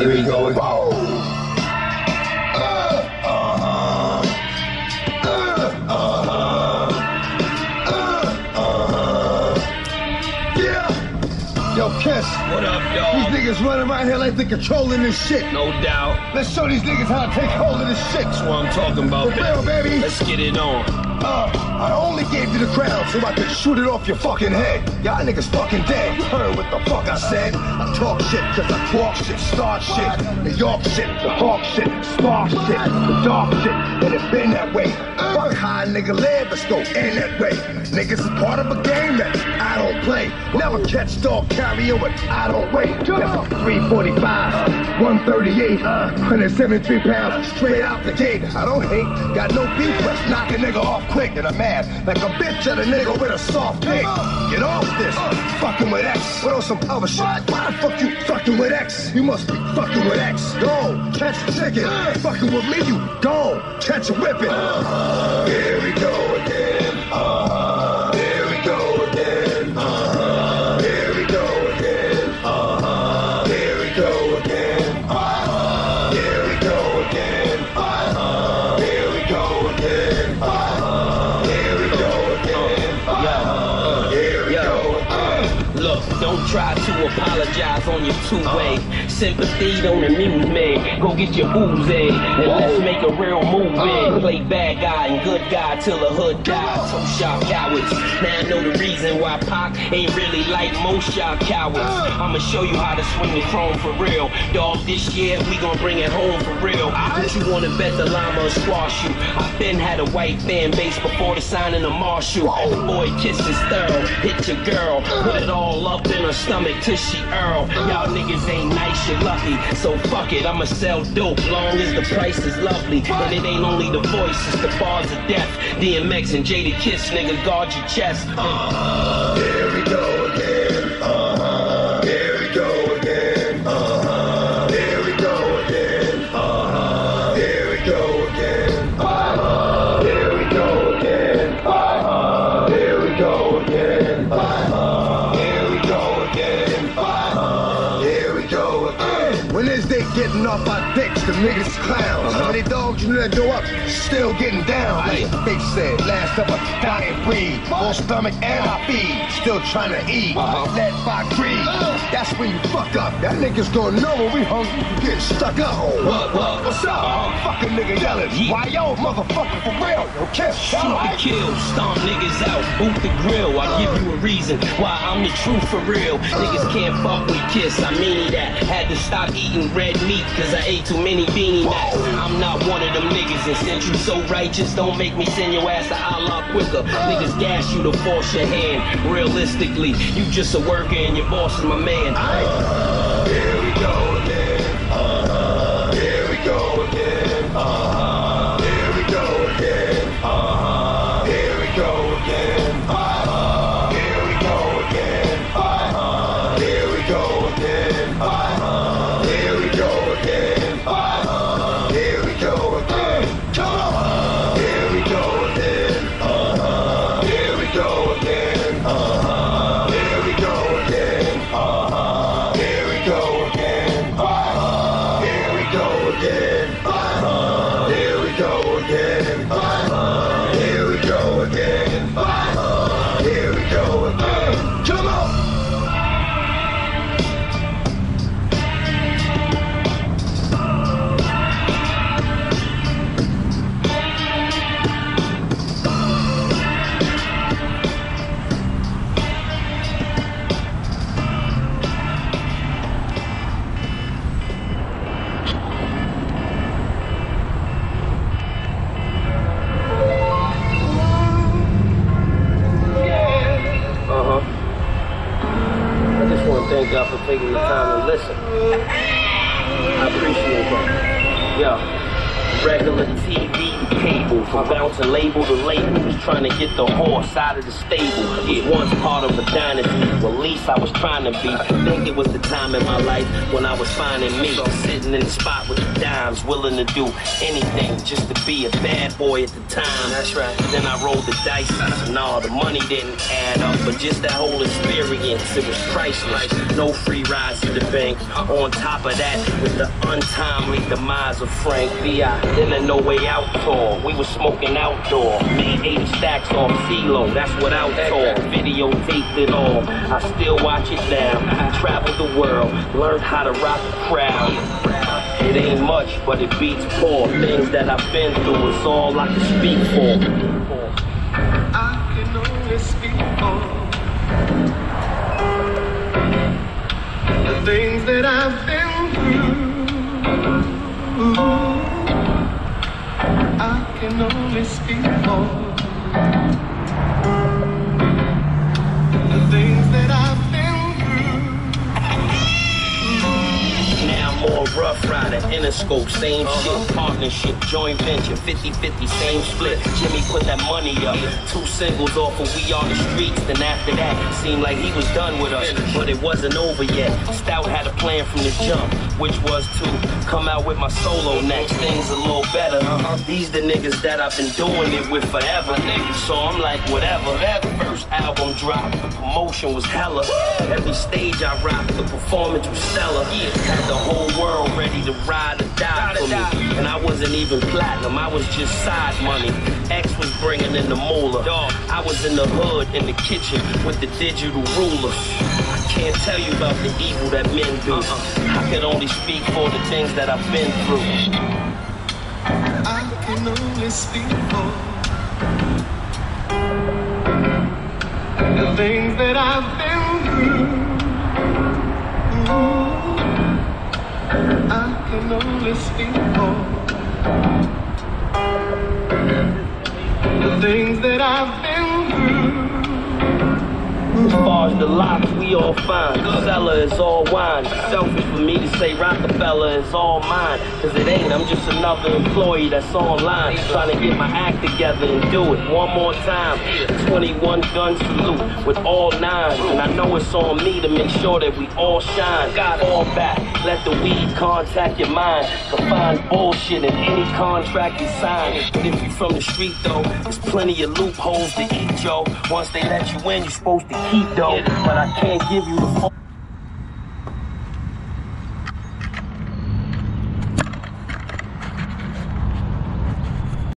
Here we go. Whoa. What up, dog? These niggas running around here like they controlling this shit. No doubt. Let's show these niggas how to take hold of this shit. That's what I'm talking about, For real, baby. Let's get it on. Uh, I only gave you the crown so I could shoot it off your fucking head. Y'all niggas fucking dead. You heard what the fuck I said? I talk shit cause I talk shit, start shit. New York shit, the Hawk shit, spark shit, the dark shit. And it's been that way. A nigga live, let's go in that way. Niggas is part of a game that I don't play. Never catch dog carry what I don't wait. That's a 345, 138, 173 pounds straight out the gate. I don't hate, got no beef, let's knock a nigga off quick and I'm mad. Like a bitch at a nigga with a soft dick. Get off this, fucking with X. What on some other shit? Why the fuck you fucking with X? You must be fucking with X. Go, catch a chicken. Fucking with me, you go, catch a whipping. Here we go again. Don't try to apologize on your two-way. Sympathy don't amuse me. Go get your booze in, and let's make a real move in. Play bad guy and good guy till the hood dies. Some sharp cowards. Now I know the reason why Pac ain't really like most sharp cowards. I'ma show you how to swing the chrome for real. Dog, this year we gon' bring it home for real. But you wanna bet the llama squash you. I been had a white fan base before the signing of Marshall. Boy kisses thorough, hit your girl, put it all up in her stomach till she earl. Y'all niggas ain't nice, you're lucky. So fuck it, I'ma sell dope long as the price is lovely. And it ain't only the voice, it's the bars of death. DMX and Jadakiss, nigga, guard your chest. Here we getting off our dicks? The niggas clowns. How many dogs you that go up? Still getting down. Like they said, last of a dying breed. Full stomach and I feed. Still trying to eat. Uh-huh. Led by greed. Uh-huh. That's when you fuck up. That niggas gonna know when we hungry. You get stuck up. What, what? What's up? Fucking nigga yelling. Yeah. Why yo, motherfucker, for real? Yo, kiss. Shoot the kill, stomp niggas out, boot the grill. I give you a reason why I'm the truth for real. Niggas can't fuck with Kiss, I mean that. Had to stop eating red meat cause I ate too many beanie mats. I'm not one of them niggas and since you so righteous, don't make me send your ass to Allah quicker. Niggas gas you to force your hand. Realistically, you just a worker and your boss is my man. Here go thank God for taking the time to listen. I appreciate that. Yeah. Regular TV cable, from bouncing label to label, was trying to get the horse out of the stable. Once part of a dynasty, well, at least I was trying to be. Think it was the time in my life when I was finding me, sitting in the spot with the dimes, willing to do anything just to be a bad boy at the time. That's right. Then I rolled the dice. and Nah, the money didn't add up, but just that whole experience, it was priceless. No free rides to the bank. On top of that, with the untimely demise of Frank V.I. The No Way Out tour, we was smoking outdoor. Made 80 stacks off CeeLo, that's what without tour. Videotaped it all. I still watch it now. Traveled the world, learned how to rock the crowd. It ain't much, but it beats poor. Things that I've been through, it's all I can speak for. I can only speak for the things that I've been through. Can only speak for Interscope, same shit, partnership, joint venture, 50-50, same split. Jimmy put that money up, two singles off of We Are the Streets, then after that, seemed like he was done with us, but it wasn't over yet. Stout had a plan from the jump, which was to come out with my solo next, things a little better. These the niggas that I've been doing it with forever, so I'm like, whatever. Dropped, the promotion was hella. Every stage I rocked, the performance was stellar. Had the whole world ready to ride or die for me. And I wasn't even platinum, I was just side money. X was bringing in the moolah. I was in the hood, in the kitchen, with the digital ruler. I can't tell you about the evil that men do. Uh-uh. I can only speak for the things that I've been through. I can only speak for things that I've been through. I can only speak for the things that I've been. As far as the LOX, we all fine. Cellar is all wine. Selfish for me to say Roc-A-Fella is all mine. Cause it ain't, I'm just another employee that's online. Trying to get my act together and do it one more time. 21 gun salute with all nine. And I know it's on me to make sure that we all shine. Got all back. Let the weed contact your mind. To bullshit in any contract you sign. But if you from the street though, there's plenty of loopholes to eat, Joe. Once they let you in, you're supposed to keep though. But I can't give you the